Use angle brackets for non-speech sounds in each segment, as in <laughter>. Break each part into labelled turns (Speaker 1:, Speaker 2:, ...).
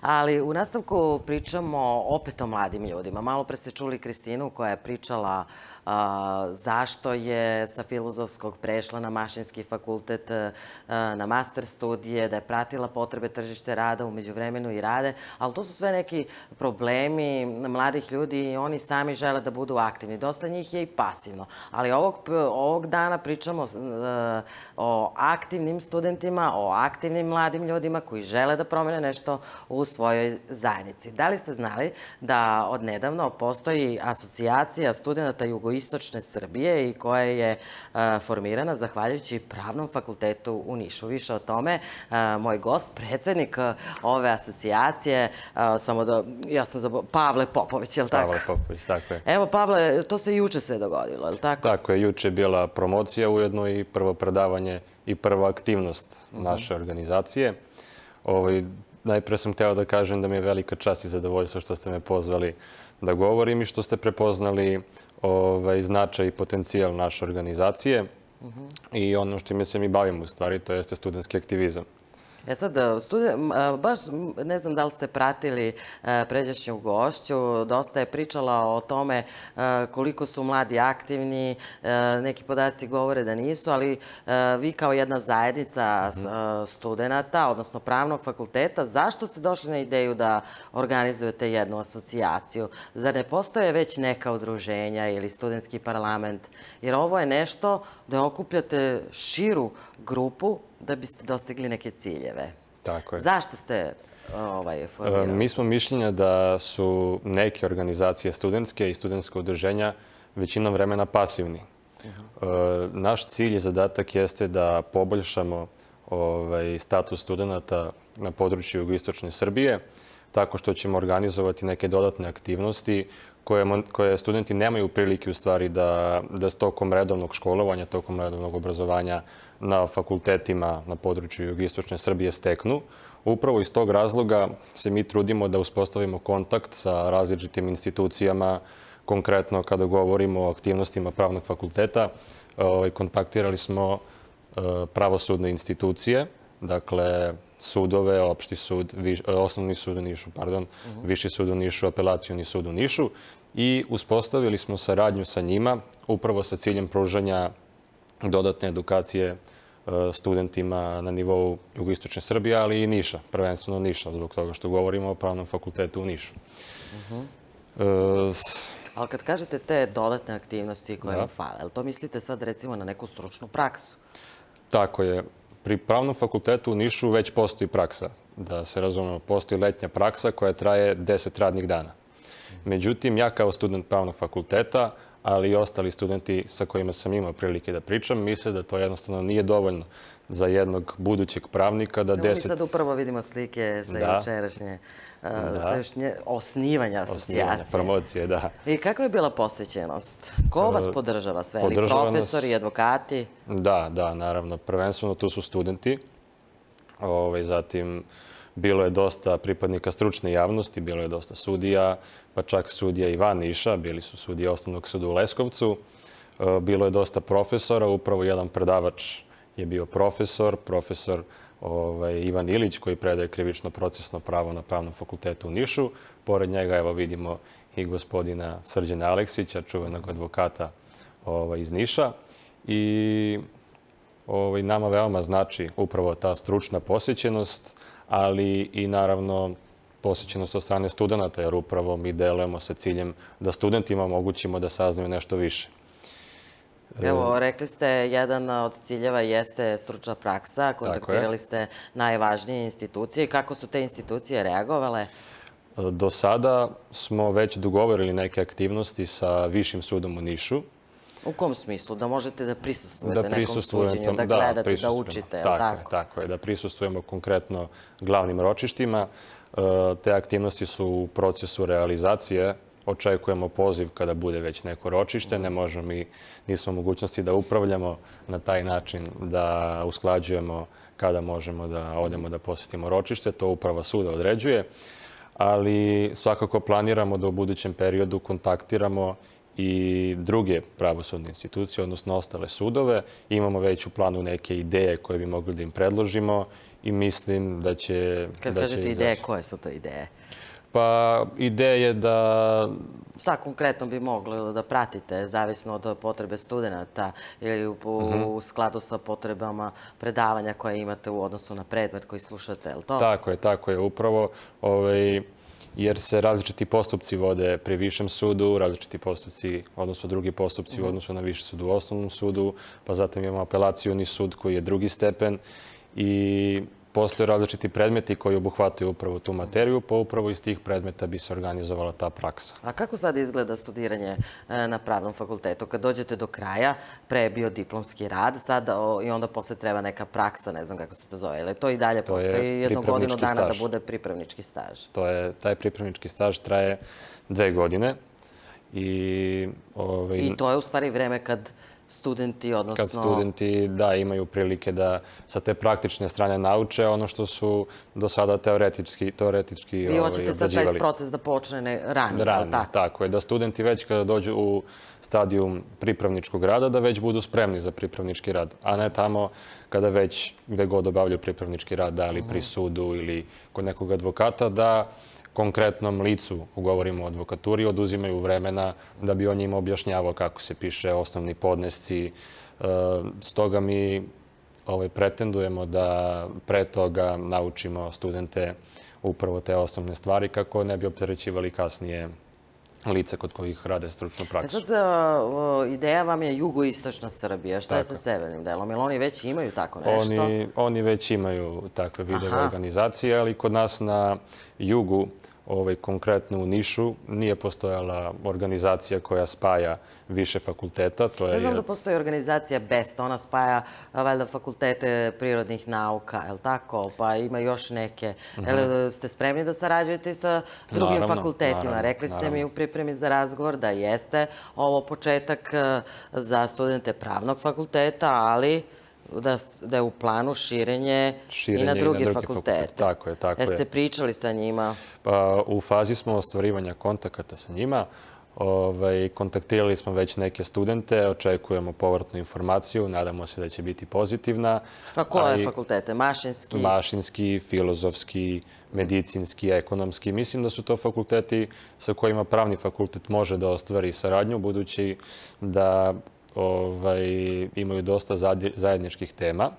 Speaker 1: Ali u nastavku pričamo opet o mladim ljudima. Malo pre ste čuli Kristinu koja je pričala zašto je sa filozofskog prešla na mašinski fakultet, na master studije, da je pratila potrebe tržište rada umeđu vremenu i rade, ali to su sve neki problemi mladih ljudi i oni sami žele da budu aktivni. Dosta njih je i pasivno, ali ovog, ovog dana pričamo o aktivnim studentima, o aktivnim mladim ljudima koji žele da promene nešto u svojoj zajednici. Da li ste znali da odnedavno postoji asocijacija studenta jugoistočne Srbije i koja je formirana zahvaljujući Pravnom fakultetu u Nišu? Više o tome, moj gost, predsednik ove asocijacije, samo da, ja sam za Pavle Popović, je li tako?
Speaker 2: Pavle Popović, tako je.
Speaker 1: Evo, Pavle, to se juče sve dogodilo, je li tako?
Speaker 2: Tako je, juče je bila promocija ujedno i prvo predavanje i prva aktivnost mhm. naše organizacije. Ovaj, najpre sam hteo da kažem da mi je velika čast i zadovoljstvo što ste me pozvali da govorim i što ste prepoznali ovaj, značaj i potencijal naše organizacije. Mhm. I ono što mi se mi bavimo u stvari, to jeste studentski aktivizam.
Speaker 1: E sad, e, student, baš ne znam da li ste pratili e, pređašnju gošću, dosta je pričala o tome e, koliko su mladi aktivni, neki podaci govore da nisu, ali vi kao jedna zajednica mhm. studenta, odnosno pravnog fakulteta, zašto ste došli na ideju da organizujete jednu asocijaciju? Zar ne postoje već neka udruženja ili studentski parlament? Jer ovo je nešto da okupljate širu grupu da biste dostigli neke ciljeve.
Speaker 2: Tako je.
Speaker 1: Zašto ste ovaj, formirali?
Speaker 2: Mi smo mišljenja da su neke organizacije studentske i studentske udruženja većinom vremena pasivni. Uh Naš cilj i zadatak jeste da poboljšamo ovaj, status studenta na području jugoistočne Srbije, tako što ćemo organizovati neke dodatne aktivnosti koje, koje studenti nemaju prilike u stvari da, da s tokom redovnog školovanja, tokom redovnog obrazovanja na fakultetima na području jugistočne Srbije steknu. Upravo iz tog razloga se mi trudimo da uspostavimo kontakt sa različitim institucijama, konkretno kada govorimo o aktivnostima pravnog fakulteta, ovaj, kontaktirali smo e, pravosudne institucije, dakle sudove, opšti sud, osnovni sud u Nišu, pardon, mhm. viši sud u Nišu, apelacijoni sud u Nišu i uspostavili smo saradnju sa njima upravo sa ciljem pružanja dodatne edukacije e, studentima na nivou jugoistočne Srbije, ali i Niša, prvenstveno Niša, zbog toga što govorimo o pravnom fakultetu u Nišu.
Speaker 1: Uh Ali kad kažete te dodatne aktivnosti koje da. vam fale, to mislite sad recimo na neku stručnu praksu?
Speaker 2: Tako je. Pri pravnom fakultetu u Nišu već postoji praksa. Da se razumemo, postoji letnja praksa koja traje 10 radnih dana. Međutim, ja kao student pravnog fakulteta ali i ostali studenti sa kojima sam imao prilike da pričam, misle da to jednostavno nije dovoljno za jednog budućeg pravnika da deset...
Speaker 1: Mi sad upravo vidimo slike sa da. jučerašnje da. osnivanja asocijacije. Osnivanja,
Speaker 2: promocije, da.
Speaker 1: I kakva je bila posvećenost? Ko vas podržava sve? Ili profesori, advokati?
Speaker 2: Da, da, naravno. Prvenstveno tu su studenti. Ovaj, zatim Bilo je dosta pripadnika stručne javnosti, bilo je dosta sudija, pa čak sudija Ivan Niša, bili su sudije Osnovnog suda u Leskovcu. E, bilo je dosta profesora, upravo jedan predavač je bio profesor, profesor ovaj, Ivan Ilić koji predaje krivično procesno pravo na Pravnom fakultetu u Nišu. Pored njega evo vidimo i gospodina Srđana Aleksića, čuvenog advokata ovaj, iz Niša. I ovaj, nama veoma znači upravo ta stručna posjećenost, ali i naravno posjećenost od strane studenta, jer upravo mi delujemo sa ciljem da studentima omogućimo da saznaju nešto više.
Speaker 1: Evo, rekli ste, jedan od ciljeva jeste stručna praksa. Kontaktirali ste najvažnije institucije. Kako su te institucije reagovale?
Speaker 2: Do sada smo već dogovorili neke aktivnosti sa Višim sudom u Nišu.
Speaker 1: U kom smislu? Da možete da prisustujete da nekom suđenju, da, da gledate, da učite, tako, tako?
Speaker 2: Je, tako je, da prisustujemo konkretno glavnim ročištima. E, te aktivnosti su u procesu realizacije. Očekujemo poziv kada bude već neko ročište. Ne možemo mi, nismo mogućnosti da upravljamo na taj način, da usklađujemo kada možemo da odemo da posjetimo ročište. To uprava suda određuje. Ali svakako planiramo da u budućem periodu kontaktiramo i druge pravosudne institucije, odnosno ostale sudove. Imamo već u planu neke ideje koje bi mogli da im predložimo i mislim da će...
Speaker 1: Kad
Speaker 2: da će
Speaker 1: kažete
Speaker 2: izaći.
Speaker 1: ideje, koje su to ideje?
Speaker 2: Pa ideje da
Speaker 1: Šta konkretno bi mogli da pratite, zavisno od potrebe studenta ili u,
Speaker 2: Mhm.
Speaker 1: u skladu sa potrebama predavanja koje imate u odnosu na predmet koji slušate, je li to?
Speaker 2: Tako je, tako je. Upravo, ovaj, jer se različiti postupci vode pri višem sudu, različiti postupci, odnosno drugi postupci u odnosu na viši sud u osnovnom sudu, pa zatim imamo apelacioni sud koji je drugi stepen i postoje različiti predmeti koji obuhvataju upravo tu materiju, pa upravo iz tih predmeta bi se organizovala ta praksa.
Speaker 1: A kako sad izgleda studiranje e, na pravnom fakultetu? Kad dođete do kraja, pre je bio diplomski rad, sad o, i onda posle treba neka praksa, ne znam kako se to zove. Ili to i dalje
Speaker 2: je
Speaker 1: postoji jednu godinu
Speaker 2: pripravnički
Speaker 1: dana da bude pripravnički staž?
Speaker 2: To je, taj pripremnički staž traje dve godine i, ovaj,
Speaker 1: I to je u stvari vreme kad studenti, odnosno...
Speaker 2: kad studenti da imaju prilike da sa te praktične strane nauče ono što su do sada teoretički, teoretički
Speaker 1: Vi
Speaker 2: ovaj,
Speaker 1: hoćete sad taj
Speaker 2: obrađivali.
Speaker 1: proces da počne ne, ranije, je
Speaker 2: Rano,
Speaker 1: li tako?
Speaker 2: tako je. Da studenti već kada dođu u stadijum pripravničkog rada, da već budu spremni za pripravnički rad, a ne tamo kada već gde god obavljaju pripravnički rad, da li
Speaker 1: Mhm.
Speaker 2: pri sudu ili kod nekog advokata, da konkretnom licu, govorimo o advokaturi, oduzimaju vremena da bi on njima objašnjavao kako se piše osnovni podnesci. E, Stoga mi ovaj, pretendujemo da pre toga naučimo studente upravo te osnovne stvari kako ne bi opterećivali kasnije lice kod kojih rade stručnu
Speaker 1: E
Speaker 2: praksu.
Speaker 1: sad, ideja vam je jugoistočna Srbija. Šta je sa severnim delom? Jel oni već imaju tako nešto?
Speaker 2: Oni, oni već imaju takve videve organizacije, ali kod nas na jugu, ovaj, konkretno u Nišu, nije postojala organizacija koja spaja više fakulteta. To je
Speaker 1: Ja znam da postoji organizacija BEST, ona spaja valjda fakultete prirodnih nauka, je li tako? Pa ima još neke. Jel ste spremni da sarađujete sa drugim
Speaker 2: Mhm. Naravno,
Speaker 1: fakultetima?
Speaker 2: naravno,
Speaker 1: Rekli ste mi u pripremi za razgovor da jeste ovo početak e, za studente pravnog fakulteta, ali da, da je u planu širenje,
Speaker 2: Širenje
Speaker 1: i na
Speaker 2: i na
Speaker 1: druge fakultete.
Speaker 2: fakultete. Tako je, tako je.
Speaker 1: Jeste pričali sa njima?
Speaker 2: Pa, u fazi smo ostvarivanja kontakata sa njima. Ovaj, kontaktirali smo već neke studente, očekujemo povratnu informaciju, nadamo se da će biti pozitivna.
Speaker 1: A koje
Speaker 2: Ali
Speaker 1: fakultete? Mašinski?
Speaker 2: Mašinski, filozofski, medicinski, ekonomski. Mislim da su to fakulteti sa kojima pravni fakultet može da ostvari saradnju, budući da ovaj, imaju dosta zajedničkih tema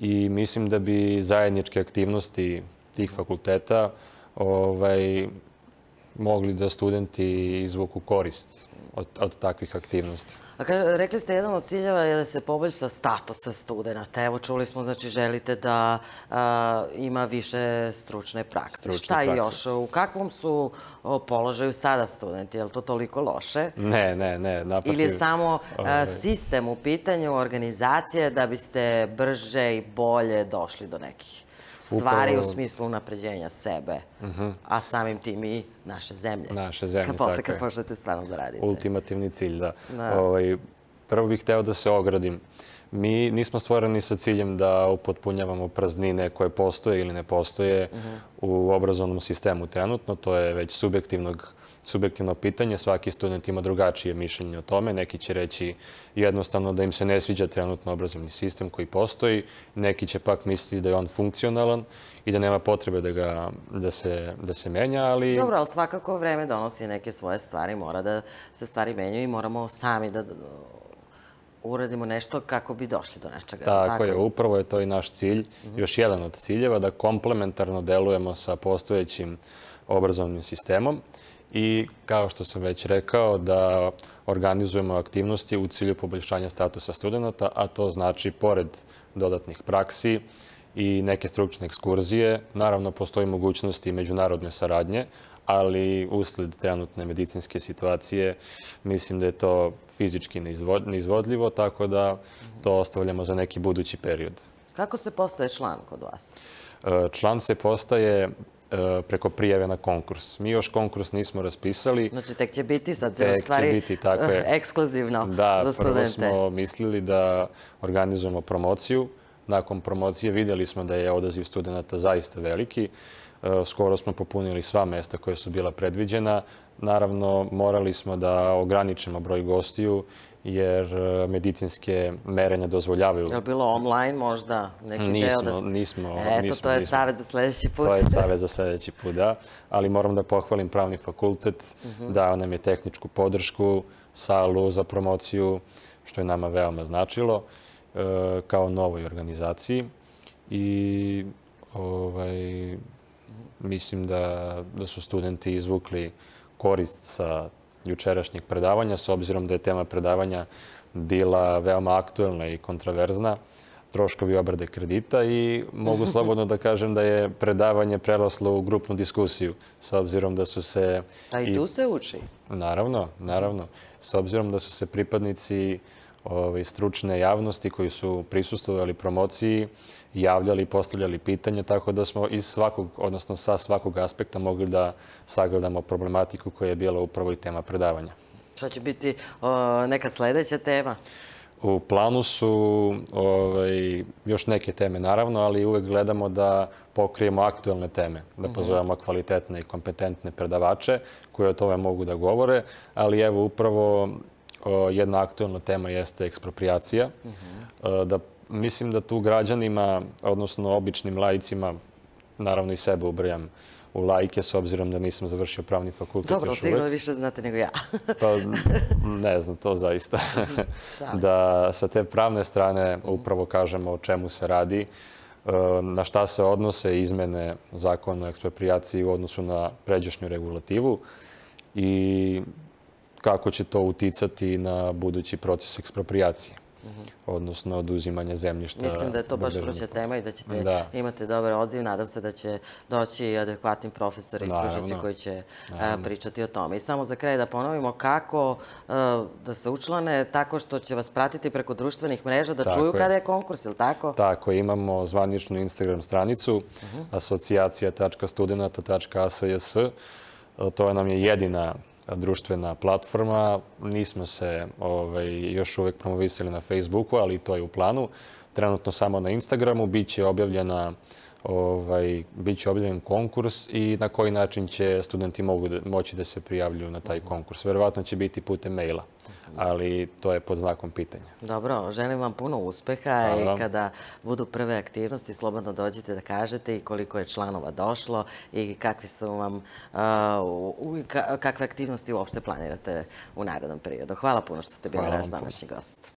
Speaker 2: i mislim da bi zajedničke aktivnosti tih fakulteta ovaj, mogli da studenti izvuku korist od, od takvih aktivnosti.
Speaker 1: A ka, rekli ste jedan od ciljeva je da se poboljša statusa studenta. Evo čuli smo, znači želite da a, ima više stručne prakse.
Speaker 2: Stručne
Speaker 1: Šta
Speaker 2: prakse.
Speaker 1: još? U kakvom su o, položaju sada studenti? Je li to toliko loše?
Speaker 2: Ne, ne, ne. Naprotiv,
Speaker 1: Ili je samo a,
Speaker 2: ovaj,
Speaker 1: sistem u pitanju, organizacije, da biste brže i bolje došli do nekih stvari
Speaker 2: Upravo-
Speaker 1: u smislu unapređenja sebe, a samim tim i naše zemlje.
Speaker 2: Naše zemlje,
Speaker 1: Kad posle,
Speaker 2: tako
Speaker 1: kad
Speaker 2: je.
Speaker 1: počnete stvarno da radite.
Speaker 2: ultimativni cilj, da.
Speaker 1: Da.
Speaker 2: Ovaj, prvo bih hteo da se ogradim. Mi nismo stvoreni sa ciljem da upotpunjavamo praznine koje postoje ili ne postoje u obrazovnom sistemu trenutno. To je već subjektivnog subjektivno pitanje. Svaki student ima drugačije mišljenje o tome. Neki će reći jednostavno da im se ne sviđa trenutno obrazovni sistem koji postoji. Neki će pak misliti da je on funkcionalan i da nema potrebe da, ga, da, se, da se menja, ali...
Speaker 1: Dobro, ali svakako vreme donosi neke svoje stvari, mora da se stvari menjaju i moramo sami da uradimo nešto kako bi došli do nečega.
Speaker 2: Tako je, upravo je to i naš cilj. Još jedan od ciljeva, da komplementarno delujemo sa postojećim obrazovnim sistemom i, kao što sam već rekao, da organizujemo aktivnosti u cilju poboljšanja statusa studenta, a to znači, pored dodatnih praksi i neke stručne ekskurzije, naravno postoji mogućnost i međunarodne saradnje, ali usled trenutne medicinske situacije mislim da je to fizički neizvo- neizvodljivo, tako da to ostavljamo za neki budući period.
Speaker 1: Kako se postaje član kod vas?
Speaker 2: E, Član se postaje e, preko prijave na konkurs. Mi još konkurs nismo raspisali.
Speaker 1: Znači, tek će biti sad
Speaker 2: Tek
Speaker 1: u stvari
Speaker 2: biti, tako je. <laughs>
Speaker 1: ekskluzivno
Speaker 2: Da,
Speaker 1: za
Speaker 2: prvo
Speaker 1: studente.
Speaker 2: smo mislili da organizujemo promociju. Nakon promocije vidjeli smo da je odaziv studenta zaista veliki. Skoro smo popunili sva mesta koje su bila predviđena. Naravno, morali smo da ograničimo broj gostiju jer e, medicinske merenja dozvoljavaju.
Speaker 1: Je li bilo online možda neki
Speaker 2: nismo,
Speaker 1: deo?
Speaker 2: Da... Nismo,
Speaker 1: Eto,
Speaker 2: nismo,
Speaker 1: to je
Speaker 2: nismo.
Speaker 1: savjet za sledeći put.
Speaker 2: To je <laughs> savjet za sledeći put, da. Ali moram da pohvalim pravni fakultet, uh -huh. dao nam je tehničku podršku, salu za promociju, što je nama veoma značilo, e, kao novoj organizaciji. I ovaj, mislim da, da su studenti izvukli korist sa jučerašnjeg predavanja, s obzirom da je tema predavanja bila veoma aktuelna i kontraverzna, troškovi obrade kredita i mogu <laughs> slobodno da kažem da je predavanje preraslo u grupnu diskusiju, s obzirom da su se...
Speaker 1: A i tu se uči?
Speaker 2: Naravno, naravno. S obzirom da su se pripadnici ovaj, stručne javnosti koji su prisustovali promociji, javljali i postavljali pitanja, tako da smo iz svakog, odnosno sa svakog aspekta mogli da sagledamo problematiku koja je bila upravo i tema predavanja.
Speaker 1: Šta će biti o, neka sledeća tema?
Speaker 2: U planu su ovaj, još neke teme, naravno, ali uvek gledamo da pokrijemo aktuelne teme, da pozovemo kvalitetne i kompetentne predavače koji o tome mogu da govore, ali evo upravo jedna aktuelna tema jeste ekspropriacija. O, da, mislim da tu građanima, odnosno običnim lajicima, naravno i sebe ubrajam u lajke, s obzirom da nisam završio pravni fakultet
Speaker 1: Dobro,
Speaker 2: još
Speaker 1: sigurno više znate nego ja.
Speaker 2: Pa ne znam to zaista. da sa te pravne strane upravo kažemo o čemu se radi, na šta se odnose izmene zakona o ekspropriaciji u odnosu na pređašnju regulativu i kako će to uticati na budući proces ekspropriacije odnosno oduzimanja zemljišta.
Speaker 1: Mislim da je to baš vruća tema i da ćete
Speaker 2: Da.
Speaker 1: imati dobar odziv. Nadam se da će doći adekvatni profesori i
Speaker 2: Naravno.
Speaker 1: koji će pričati o tome. I samo za kraj da ponovimo kako da se učlane tako što će vas pratiti preko društvenih mreža, da
Speaker 2: Tako
Speaker 1: čuju
Speaker 2: je.
Speaker 1: kada je konkurs, ili tako?
Speaker 2: Tako, imamo zvaničnu Instagram stranicu asocijacija.studenta.asjs. To nam je jedina društvena platforma. Nismo se ovaj, još uvek promovisali na Facebooku, ali to je u planu. Trenutno samo na Instagramu biće objavljena ovaj, biće objavljen konkurs i na koji način će studenti mogu da, moći da se prijavljuju na taj konkurs. Verovatno će biti putem maila, ali to je pod znakom pitanja.
Speaker 1: Dobro, želim vam puno uspeha i kada budu prve aktivnosti, slobodno dođite da kažete i koliko je članova došlo i kakvi su vam, a, u- u- ka- kakve aktivnosti uopšte planirate u narednom periodu. Hvala puno što ste bili naš današnji gost.